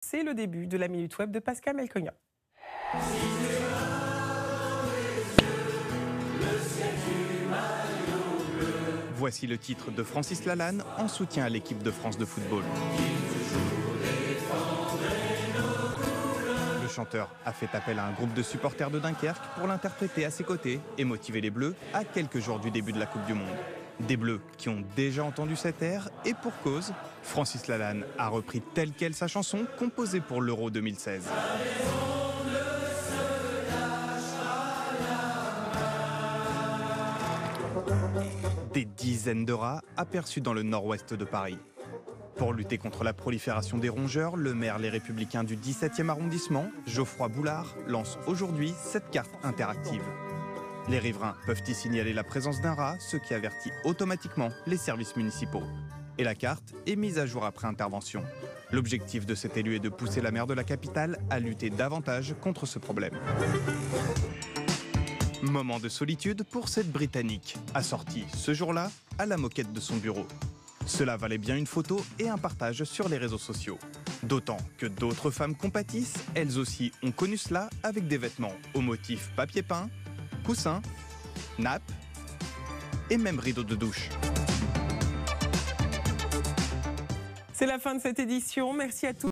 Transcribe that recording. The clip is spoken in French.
C'est le début de la Minute Web de Pascal Melcogna. Voici le titre de Francis Lalanne en soutien à l'équipe de France de football. Le chanteur a fait appel à un groupe de supporters de Dunkerque pour l'interpréter à ses côtés et motiver les Bleus à quelques jours du début de la Coupe du Monde. Des Bleus qui ont déjà entendu cet air et pour cause, Francis Lalanne a repris telle quelle sa chanson composée pour l'Euro 2016. Des dizaines de rats aperçus dans le nord-ouest de Paris. Pour lutter contre la prolifération des rongeurs, le maire Les Républicains du 17e arrondissement, Geoffroy Boulard, lance aujourd'hui cette carte interactive. Les riverains peuvent y signaler la présence d'un rat, ce qui avertit automatiquement les services municipaux. Et la carte est mise à jour après intervention. L'objectif de cet élu est de pousser la maire de la capitale à lutter davantage contre ce problème. Moment de solitude pour cette Britannique, assortie ce jour-là à la moquette de son bureau. Cela valait bien une photo et un partage sur les réseaux sociaux. D'autant que d'autres femmes compatissent, elles aussi ont connu cela avec des vêtements au motif papier peint, coussin, nappe et même rideau de douche. C'est la fin de cette édition. Merci à tous.